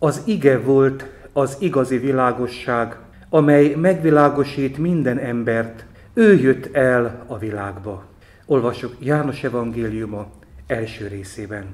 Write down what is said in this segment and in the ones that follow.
Az ige volt az igazi világosság, amely megvilágosít minden embert. Ő jött el a világba. Olvasok János evangéliuma első részében.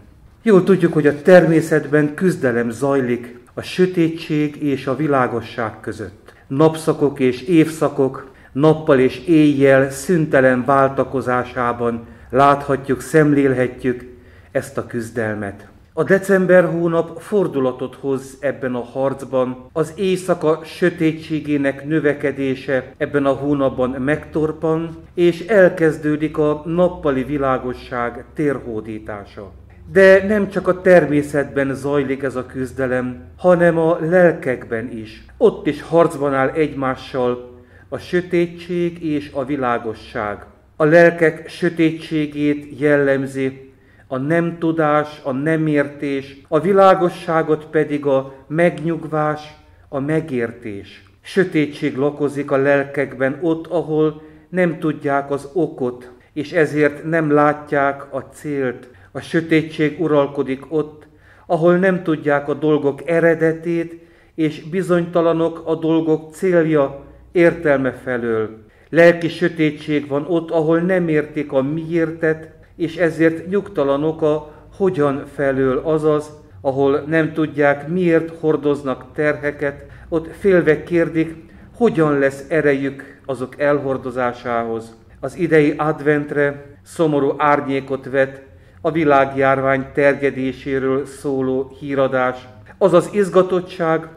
Jól tudjuk, hogy a természetben küzdelem zajlik a sötétség és a világosság között. Napszakok és évszakok, nappal és éjjel szüntelen váltakozásában láthatjuk, szemlélhetjük ezt a küzdelmet. A december hónap fordulatot hoz ebben a harcban, az éjszaka sötétségének növekedése ebben a hónapban megtorpan, és elkezdődik a nappali világosság térhódítása. De nem csak a természetben zajlik ez a küzdelem, hanem a lelkekben is. Ott is harcban áll egymással a sötétség és a világosság. A lelkek sötétségét jellemzi a nem tudás, a nem értés, a világosságot pedig a megnyugvás, a megértés. Sötétség lakozik a lelkekben ott, ahol nem tudják az okot, és ezért nem látják a célt. A sötétség uralkodik ott, ahol nem tudják a dolgok eredetét, és bizonytalanok a dolgok célja, értelme felől. Lelki sötétség van ott, ahol nem értik a miértet, és ezért nyugtalanok a hogyan felől, azaz, ahol nem tudják, miért hordoznak terheket, ott félve kérdik, hogyan lesz erejük azok elhordozásához. Az idei adventre szomorú árnyékot vet a világjárvány terjedéséről szóló híradás. Az az izgatottság,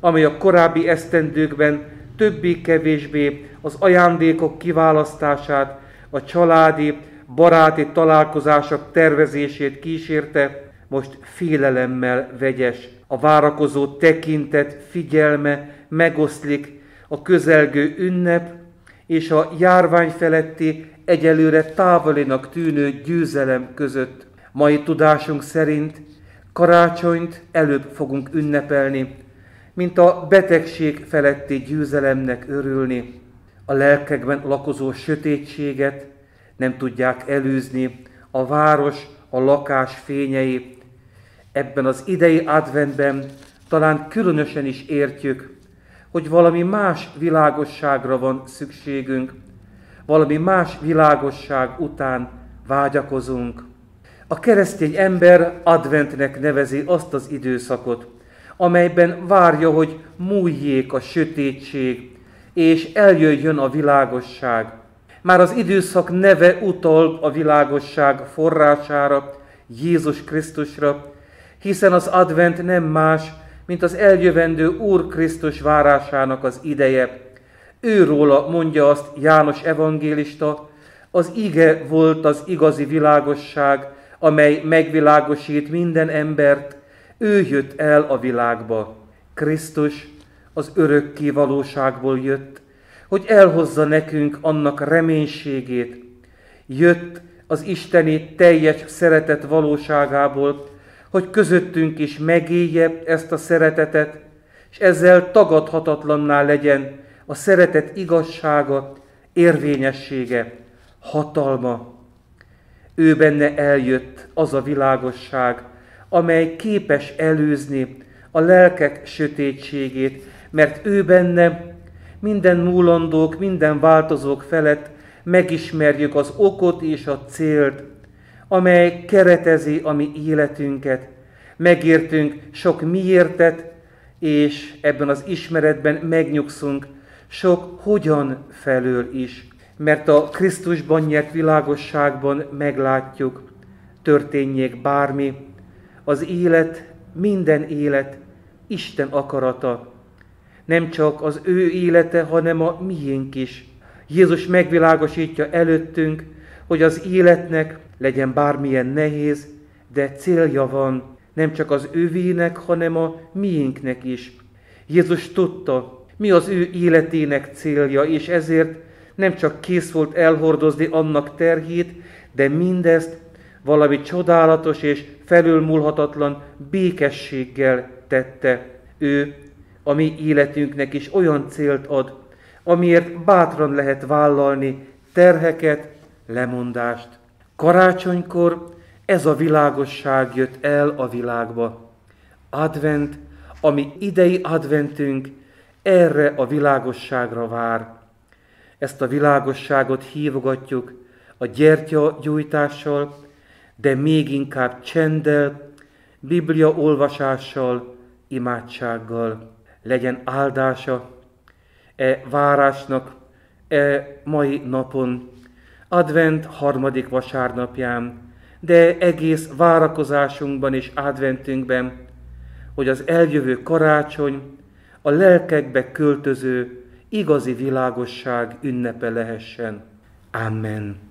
amely a korábbi esztendőkben többé-kevésbé az ajándékok kiválasztását, a családi, baráti találkozások tervezését kísérte, most félelemmel vegyes. A várakozó tekintet, figyelme megoszlik a közelgő ünnep és a járvány feletti egyelőre távolinak tűnő győzelem között. Mai tudásunk szerint karácsonyt előbb fogunk ünnepelni, mint a betegség feletti győzelemnek örülni. A lelkekben lakozó sötétséget, nem tudják elűzni a város, a lakás fényei. Ebben az idei adventben talán különösen is értjük, hogy valami más világosságra van szükségünk, valami más világosság után vágyakozunk. A keresztény ember adventnek nevezi azt az időszakot, amelyben várja, hogy múljék a sötétség, és eljöjjön a világosság, már az időszak neve utal a világosság forrására, Jézus Krisztusra, hiszen az advent nem más, mint az eljövendő Úr Krisztus várásának az ideje. Őróla mondja azt János evangélista, az ige volt az igazi világosság, amely megvilágosít minden embert, ő jött el a világba. Krisztus az örök valóságból jött, hogy elhozza nekünk annak reménységét. Jött az isteni teljes szeretet valóságából, hogy közöttünk is megélje ezt a szeretetet, és ezzel tagadhatatlanná legyen a szeretet igazsága, érvényessége, hatalma. Ő benne eljött az a világosság, amely képes előzni a lelkek sötétségét, mert ő benne minden múlandók, minden változók felett megismerjük az okot és a célt, amely keretezi a mi életünket. Megértünk sok miértet, és ebben az ismeretben megnyugszunk sok hogyan felől is. Mert a Krisztusban nyert világosságban meglátjuk, történjék bármi, az élet, minden élet Isten akarata, nem csak az ő élete, hanem a miénk is. Jézus megvilágosítja előttünk, hogy az életnek legyen bármilyen nehéz, de célja van, nem csak az ővének, hanem a miénknek is. Jézus tudta, mi az ő életének célja, és ezért nem csak kész volt elhordozni annak terhét, de mindezt valami csodálatos és felülmúlhatatlan békességgel tette. Ő a mi életünknek is olyan célt ad, amiért bátran lehet vállalni terheket, lemondást. Karácsonykor ez a világosság jött el a világba. Advent ami idei adventünk erre a világosságra vár. Ezt a világosságot hívogatjuk a gyertya gyújtással, de még inkább csenddel, Biblia olvasással, imádsággal. Legyen áldása e várásnak, e mai napon, advent harmadik vasárnapján, de egész várakozásunkban és adventünkben, hogy az eljövő karácsony a lelkekbe költöző igazi világosság ünnepe lehessen. Amen.